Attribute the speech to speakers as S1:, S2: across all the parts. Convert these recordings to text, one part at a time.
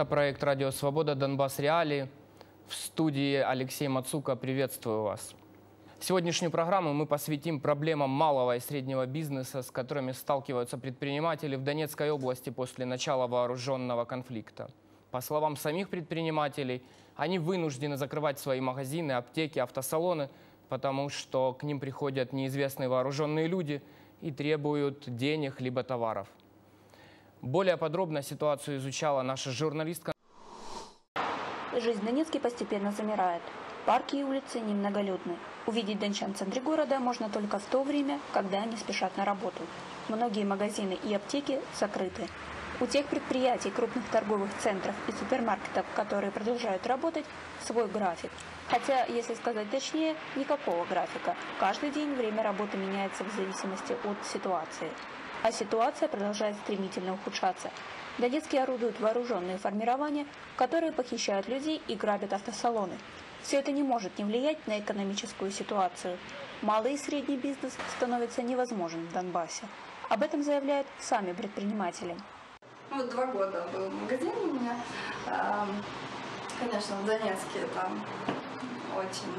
S1: Это проект «Радио Свобода. Донбасс Реалии». В студии Алексей Мацука. Приветствую вас. Сегодняшнюю программу мы посвятим проблемам малого и среднего бизнеса, с которыми сталкиваются предприниматели в Донецкой области после начала вооруженного конфликта. По словам самих предпринимателей, они вынуждены закрывать свои магазины, аптеки, автосалоны, потому что к ним приходят неизвестные вооруженные люди и требуют денег либо товаров. Более подробно ситуацию изучала наша журналистка.
S2: Жизнь в Донецке постепенно замирает. Парки и улицы немноголюдны. Увидеть дончан в центре города можно только в то время, когда они спешат на работу. Многие магазины и аптеки закрыты. У тех предприятий, крупных торговых центров и супермаркетов, которые продолжают работать, свой график. Хотя, если сказать точнее, никакого графика. Каждый день время работы меняется в зависимости от ситуации. А ситуация продолжает стремительно ухудшаться. В Донецке орудуют вооруженные формирования, которые похищают людей и грабят автосалоны. Все это не может не влиять на экономическую ситуацию. Малый и средний бизнес становится невозможен в Донбассе. Об этом заявляют сами предприниматели.
S3: Ну, вот два года был магазин у меня. Конечно, в Донецке там очень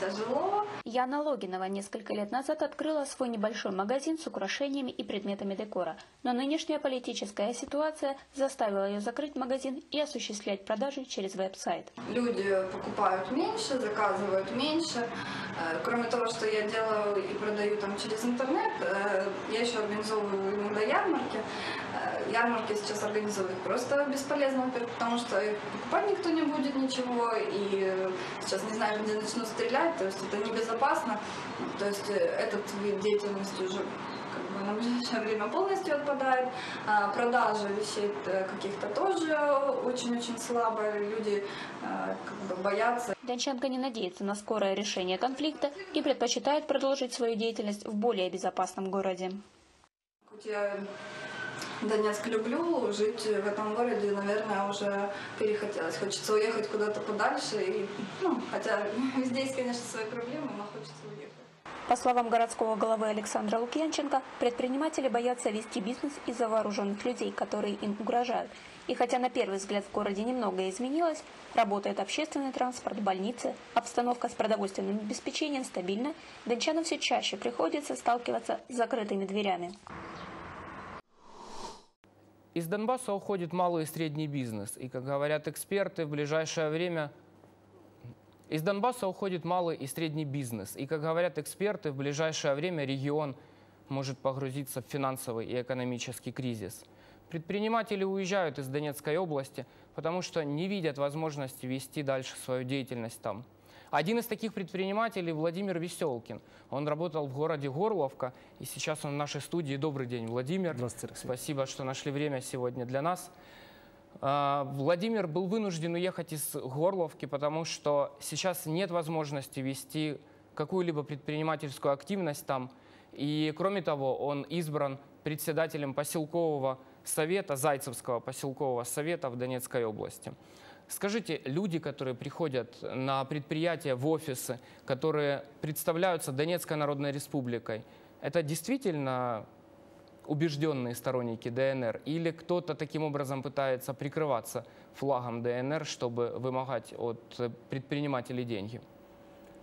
S3: тяжело.
S2: Яна Логинова несколько лет назад открыла свой небольшой магазин с украшениями и предметами декора. Но нынешняя политическая ситуация заставила ее закрыть магазин и осуществлять продажи через веб-сайт.
S3: Люди покупают меньше, заказывают меньше. Э, кроме того, что я делаю и продаю там через интернет, э, я еще организовываю иногда ярмарки. Э, ярмарки сейчас организовывать просто бесполезно, потому что покупать никто не будет ничего, и сейчас не знаю, где начнут стрелять, то есть это небезопасно. То есть этот вид деятельности уже как бы, на ближайшее время полностью отпадает. А продажа вещей каких-то тоже очень-очень слабо. Люди как бы боятся.
S2: Дончанка не надеется на скорое решение конфликта и предпочитает продолжить свою деятельность в более безопасном городе.
S3: Хоть я Донецк люблю, жить в этом городе, наверное, уже перехотелось. Хочется уехать куда-то подальше. И, ну, хотя здесь, конечно, свои проблемы, но хочется уехать.
S2: По словам городского главы Александра Лукьянченко, предприниматели боятся вести бизнес из-за вооруженных людей, которые им угрожают. И хотя на первый взгляд в городе немного изменилось, работает общественный транспорт, больницы, обстановка с продовольственным обеспечением стабильна, дончанам все чаще приходится сталкиваться с закрытыми дверями.
S1: Из Донбасса уходит малый и средний бизнес. И, как говорят эксперты, в ближайшее время из Донбасса уходит малый и средний бизнес. И, как говорят эксперты, в ближайшее время регион может погрузиться в финансовый и экономический кризис. Предприниматели уезжают из Донецкой области, потому что не видят возможности вести дальше свою деятельность там. Один из таких предпринимателей Владимир Веселкин. Он работал в городе Горловка, и сейчас он в нашей студии. Добрый день, Владимир.
S4: Здравствуйте.
S1: Спасибо, что нашли время сегодня для нас. А, Владимир был вынужден уехать из Горловки, потому что сейчас нет возможности вести какую-либо предпринимательскую активность там. И кроме того, он избран председателем поселкового совета, Зайцевского поселкового совета в Донецкой области. Скажите, люди, которые приходят на предприятия, в офисы, которые представляются Донецкой Народной Республикой, это действительно убежденные сторонники ДНР? Или кто-то таким образом пытается прикрываться флагом ДНР, чтобы вымогать от предпринимателей деньги?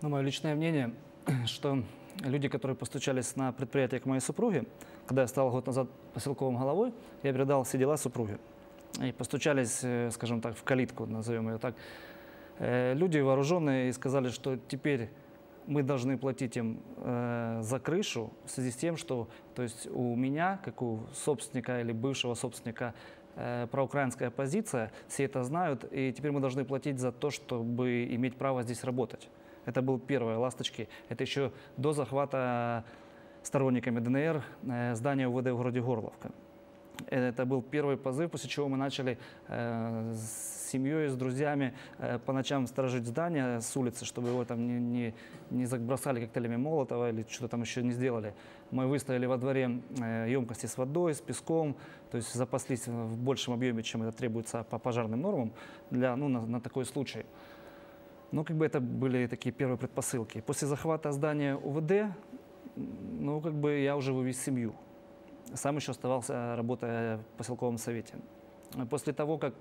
S4: Ну, мое личное мнение, что люди, которые постучались на предприятие к моей супруге, когда я стал год назад поселковым головой, я передал все дела супруге и постучались, э, скажем так, в калитку, назовем ее так. Э, люди вооруженные и сказали, что теперь мы должны платить им э, за крышу в связи с тем, что то есть у меня, как у собственника или бывшего собственника, э, проукраинская позиция, все это знают, и теперь мы должны платить за то, чтобы иметь право здесь работать. Это был первое, ласточки. Это еще до захвата сторонниками ДНР э, здания УВД в городе Горловка. Это был первый позыв, после чего мы начали э, с семьей, с друзьями э, по ночам сторожить здание с улицы, чтобы его там не, не, не забросали коктейлями Молотова или что-то там еще не сделали. Мы выставили во дворе э, емкости с водой, с песком, то есть запаслись в большем объеме, чем это требуется по пожарным нормам для, ну, на, на такой случай. Ну, как бы это были такие первые предпосылки. После захвата здания УВД, ну, как бы я уже вывез семью. Сам еще оставался, работая в поселковом совете. После того, как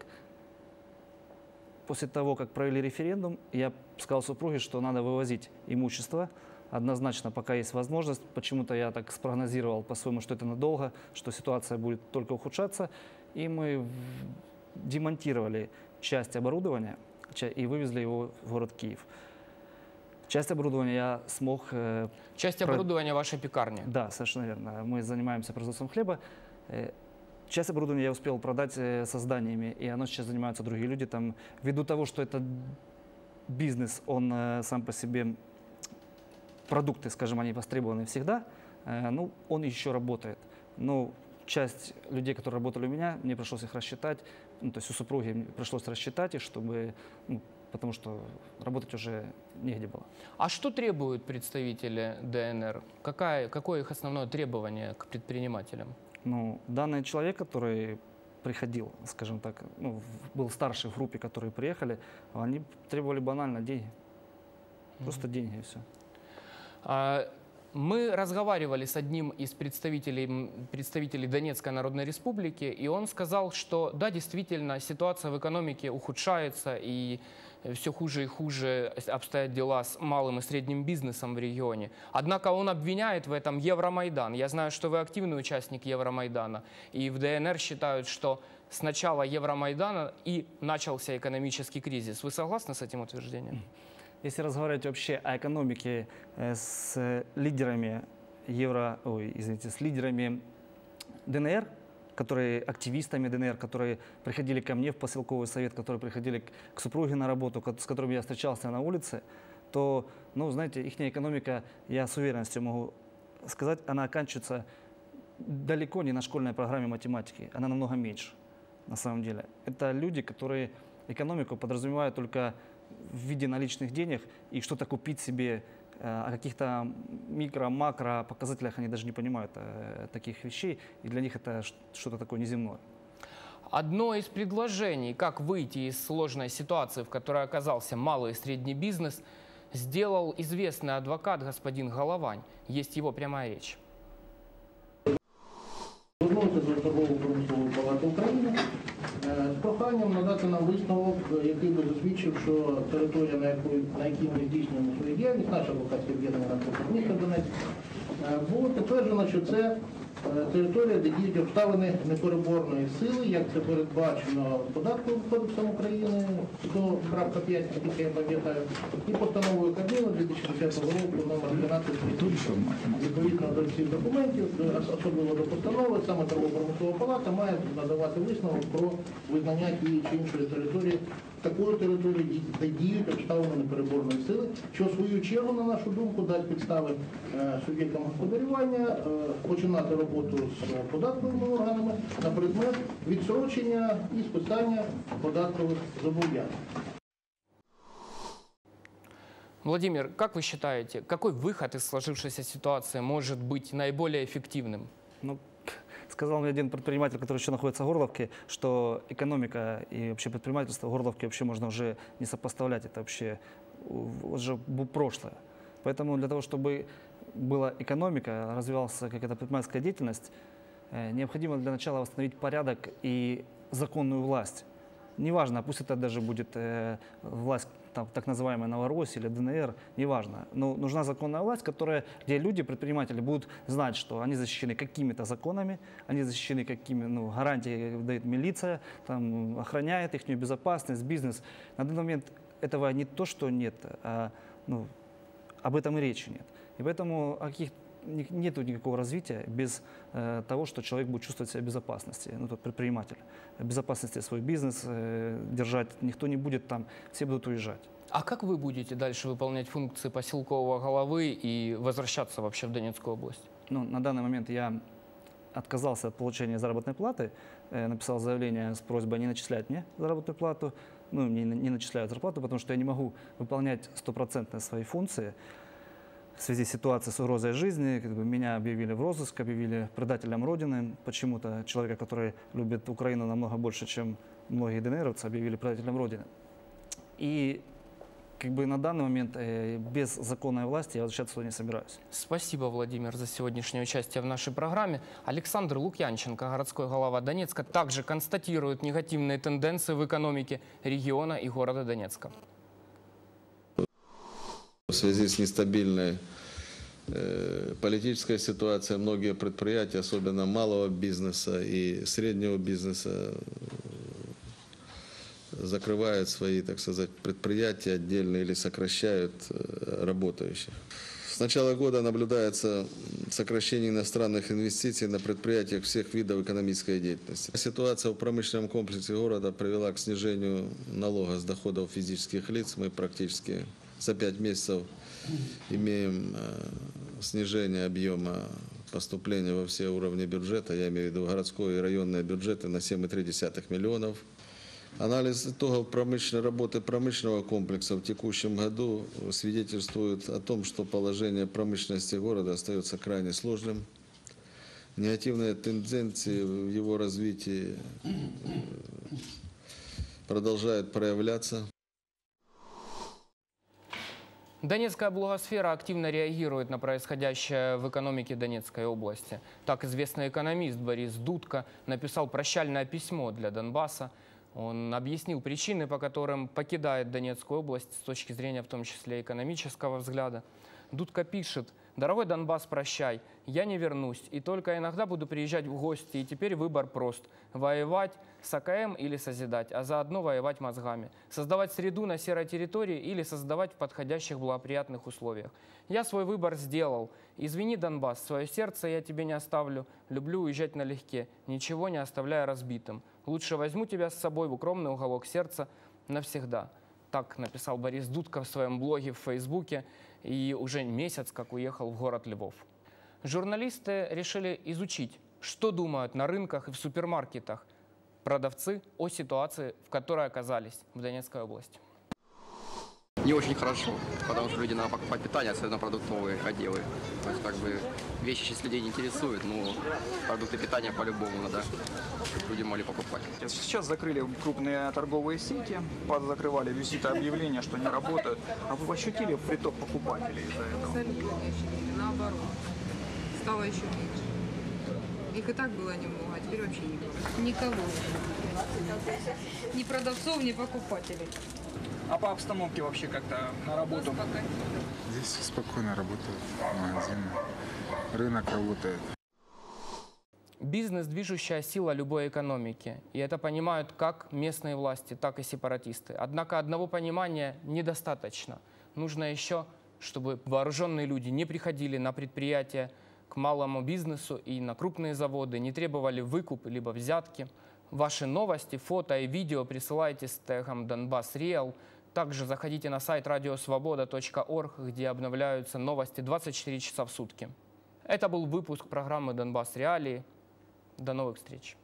S4: после того, как провели референдум, я сказал супруге, что надо вывозить имущество, однозначно, пока есть возможность. Почему-то я так спрогнозировал по-своему, что это надолго, что ситуация будет только ухудшаться. И мы демонтировали часть оборудования и вывезли его в город Киев. Часть оборудования я смог... Э,
S1: часть про... оборудования вашей пекарни?
S4: Да, совершенно верно. Мы занимаемся производством хлеба. Э, часть оборудования я успел продать э, со зданиями, и оно сейчас занимаются другие люди. Там, ввиду того, что это бизнес, он сам по себе продукты, скажем, они востребованы всегда, э, ну, он еще работает. Но часть людей, которые работали у меня, мне пришлось их рассчитать, ну, то есть у супруги пришлось рассчитать их, чтобы, ну, потому что работать уже негде было.
S1: А что требуют представители ДНР? Какая, какое их основное требование к предпринимателям?
S4: Ну, данный человек, который приходил, скажем так, ну, был старший в группе, которые приехали, они требовали банально деньги. Просто mm-hmm. деньги и все.
S1: А, мы разговаривали с одним из представителей, представителей Донецкой Народной Республики, и он сказал, что да, действительно, ситуация в экономике ухудшается, и все хуже и хуже обстоят дела с малым и средним бизнесом в регионе. Однако он обвиняет в этом Евромайдан. Я знаю, что вы активный участник Евромайдана, и в ДНР считают, что с начала Евромайдана и начался экономический кризис. Вы согласны с этим утверждением?
S4: Если разговаривать вообще о экономике э, с лидерами Евро, ой, извините, с лидерами ДНР, которые активистами ДНР, которые приходили ко мне в поселковый совет, которые приходили к, супруге на работу, с которыми я встречался на улице, то, ну, знаете, их экономика, я с уверенностью могу сказать, она оканчивается далеко не на школьной программе математики, она намного меньше, на самом деле. Это люди, которые экономику подразумевают только в виде наличных денег и что-то купить себе о каких-то микро-макро показателях они даже не понимают э, таких вещей, и для них это что-то такое неземное.
S1: Одно из предложений, как выйти из сложной ситуации, в которой оказался малый и средний бизнес, сделал известный адвокат господин Головань. Есть его прямая речь.
S5: З надати нам висновок, який би засвідчив, що територія, на яку на якій ми здійснюємо свою діяльність, наша адвокатське об'єднання на міста Донецьк, було підтверджено, що це Е, територія, де діють обставини непереборної сили, як це передбачено податковим кодексом України до крапка 5, яке я пам'ятаю, і постановою Кабміну 2010 року номер 12 відповідно до цих документів, особливо до постанови, саме торгово-промислова палата має надавати висновок про визнання тієї чи іншої території такою територією, де діють обставини непереборної сили, що в свою чергу, на нашу думку, дасть підстави е, суб'єктам господарювання е, починати роботу з податковими органами на предмет відсрочення і списання податкових зобов'язань.
S1: Владимир, как вы считаете, какой выход из сложившейся ситуации может быть наиболее эффективным?
S4: Ну, Сказал мне один предприниматель, который еще находится в Горловке, что экономика и вообще предпринимательство в Горловке вообще можно уже не сопоставлять. Это вообще уже прошлое. Поэтому для того, чтобы была экономика, развивалась какая-то предпринимательская деятельность, э, необходимо для начала восстановить порядок и законную власть. Неважно, пусть это даже будет э, власть там, так называемая Новороссия или ДНР, неважно. Но нужна законная власть, которая, где люди, предприниматели будут знать, что они защищены какими-то законами, они защищены какими, ну, гарантии дает милиция, там, охраняет их безопасность, бизнес. На данный момент этого не то, что нет, а ну, об этом и речи нет. И поэтому о каких нет никакого развития без э, того, что человек будет чувствовать себя в безопасности, ну, тот предприниматель, безопасности свой бизнес э, держать, никто не будет там, все будут уезжать.
S1: А как вы будете дальше выполнять функции поселкового головы и возвращаться вообще в Донецкую область?
S4: Ну, на данный момент я отказался от получения заработной платы, э, написал заявление с просьбой не начислять мне заработную плату, ну, мне не начисляют зарплату, потому что я не могу выполнять стопроцентно свои функции в связи с ситуацией с угрозой жизни, как бы меня объявили в розыск, объявили предателем Родины. Почему-то человека, который любит Украину намного больше, чем многие ДНРовцы, объявили предателем Родины. И как бы на данный момент э, без законной власти я возвращаться сюда не собираюсь.
S1: Спасибо, Владимир, за сегодняшнее участие в нашей программе. Александр Лукьянченко, городской голова Донецка, также констатирует негативные тенденции в экономике региона и города Донецка.
S6: В связи с нестабильной э, политической ситуацией многие предприятия, особенно малого бизнеса и среднего бизнеса, э, закрывают свои, так сказать, предприятия отдельно или сокращают э, работающих. С начала года наблюдается сокращение иностранных инвестиций на предприятиях всех видов экономической деятельности. Ситуация в промышленном комплексе города привела к снижению налога с доходов физических лиц. Мы практически за 5 месяцев имеем э, снижение объема поступления во все уровни бюджета, я имею в виду городской и районные бюджеты на 7,3 миллионов. Анализ итогов промышленной работы промышленного комплекса в текущем году свидетельствует о том, что положение промышленности города остается крайне сложным. Негативные тенденции в его развитии э, продолжают проявляться.
S1: Донецкая блогосфера активно реагирует на происходящее в экономике Донецкой области. Так известный экономист Борис Дудко написал прощальное письмо для Донбасса. Он объяснил причины, по которым покидает Донецкую область с точки зрения в том числе экономического взгляда. Дудка пишет, «Дорогой Донбасс, прощай, я не вернусь, и только иногда буду приезжать в гости, и теперь выбор прост – воевать с АКМ или созидать, а заодно воевать мозгами, создавать среду на серой территории или создавать в подходящих благоприятных условиях. Я свой выбор сделал. Извини, Донбасс, свое сердце я тебе не оставлю, люблю уезжать налегке, ничего не оставляя разбитым. Лучше возьму тебя с собой в укромный уголок сердца навсегда». Так написал Борис Дудко в своем блоге в Фейсбуке и уже месяц как уехал в город Львов. Журналисты решили изучить, что думают на рынках и в супермаркетах продавцы о ситуации, в которой оказались в Донецкой области.
S7: Не очень хорошо, потому что люди надо покупать питание, особенно продуктовые отделы. То есть как бы вещи сейчас людей не интересуют, но продукты питания по-любому надо, чтобы люди могли покупать.
S8: Сейчас закрыли крупные торговые сети, закрывали висит объявления, что не работают. А вы ощутили приток покупателей из-за этого?
S9: Абсолютно не ощутили, наоборот. Стало еще меньше. Их и так было немного, а теперь вообще никого. Никого. Ни продавцов, ни покупателей.
S8: А по обстановке вообще как-то на работу?
S10: Здесь спокойно работают магазины, рынок работает.
S1: Бизнес – движущая сила любой экономики. И это понимают как местные власти, так и сепаратисты. Однако одного понимания недостаточно. Нужно еще, чтобы вооруженные люди не приходили на предприятия к малому бизнесу и на крупные заводы, не требовали выкуп либо взятки. Ваши новости, фото и видео присылайте с тегом «Донбасс Реал». Также заходите на сайт радиосвобода.орг, где обновляются новости 24 часа в сутки. Это был выпуск программы «Донбасс Реалии». До новых встреч!